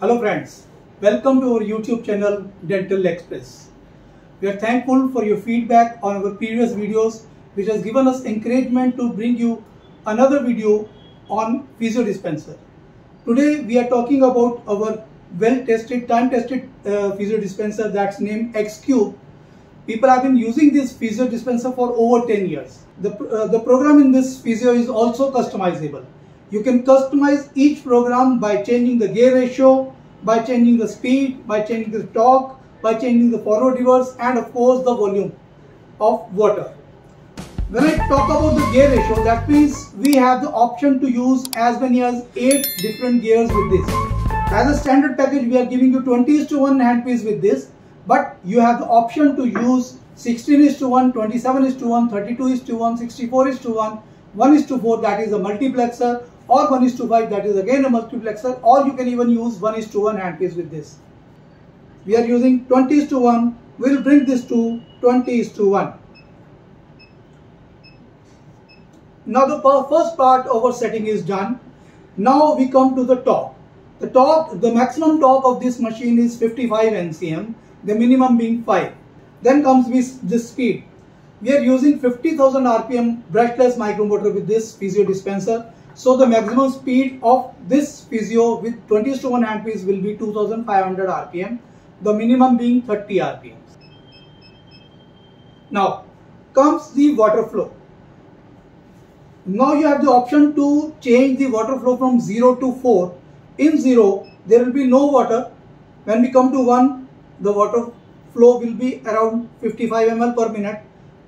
Hello friends, welcome to our YouTube channel Dental Express. We are thankful for your feedback on our previous videos which has given us encouragement to bring you another video on physio dispenser. Today we are talking about our well tested, time tested uh, physio dispenser that's named X-Cube. People have been using this physio dispenser for over 10 years. The, uh, the program in this physio is also customizable. You can customize each program by changing the gear ratio, by changing the speed, by changing the torque, by changing the forward reverse and of course the volume of water. When I talk about the gear ratio, that means we have the option to use as many as 8 different gears with this. As a standard package, we are giving you 20 is to 1 handpiece with this, but you have the option to use 16 is to 1, 27 is to 1, 32 is to 1, 64 is to 1, 1 is to 4 that is a multiplexer or 1 is to 5 that is again a multiplexer or you can even use 1 is to 1 handpiece with this. We are using 20 is to 1, we will bring this to 20 is to 1. Now the first part of our setting is done. Now we come to the top. The top, the maximum top of this machine is 55 NCM, the minimum being 5. Then comes this speed. We are using 50,000 RPM brushless micromotor with this physio dispenser. So the maximum speed of this physio with 20 to 1 handpiece will be 2500 RPM, the minimum being 30 RPM. Now comes the water flow. Now you have the option to change the water flow from 0 to 4. In 0, there will be no water. When we come to 1, the water flow will be around 55 ml per minute.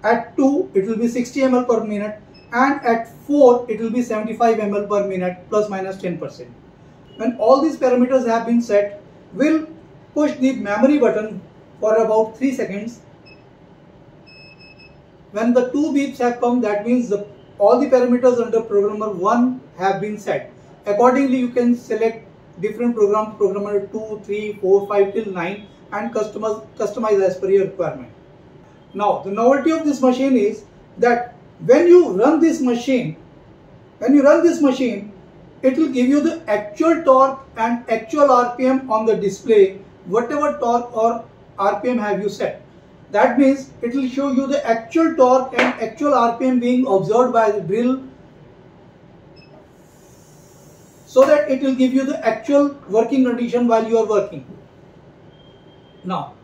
At 2, it will be 60 ml per minute. And at 4, it will be 75 ml per minute plus minus 10%. When all these parameters have been set, we'll push the memory button for about 3 seconds. When the two beeps have come, that means the all the parameters under programmer 1 have been set. Accordingly, you can select different program, programmer 2, 3, 4, 5 till 9 and customize, customize as per your requirement. Now, the novelty of this machine is that when you run this machine, when you run this machine, it will give you the actual torque and actual RPM on the display, whatever torque or RPM have you set. That means it will show you the actual torque and actual RPM being observed by the drill so that it will give you the actual working condition while you are working. Now,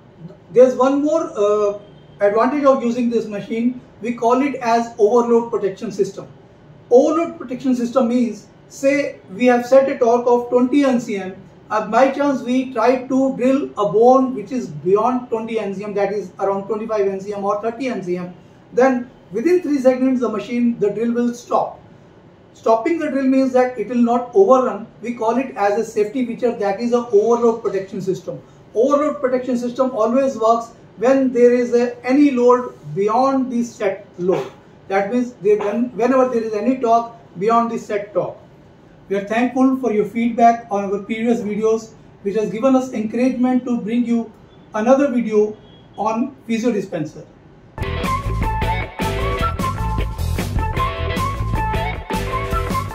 there's one more uh, advantage of using this machine. We call it as overload protection system. Overload protection system means, say we have set a torque of 20 NCM uh, by chance we try to drill a bone which is beyond 20 NCM that is around 25 NCM or 30 NCM then within 3 seconds the machine the drill will stop. Stopping the drill means that it will not overrun we call it as a safety feature that is a overload protection system. Overload protection system always works when there is a, any load beyond the set load that means whenever there is any torque beyond the set torque. We are thankful for your feedback on our previous videos which has given us encouragement to bring you another video on physio dispenser.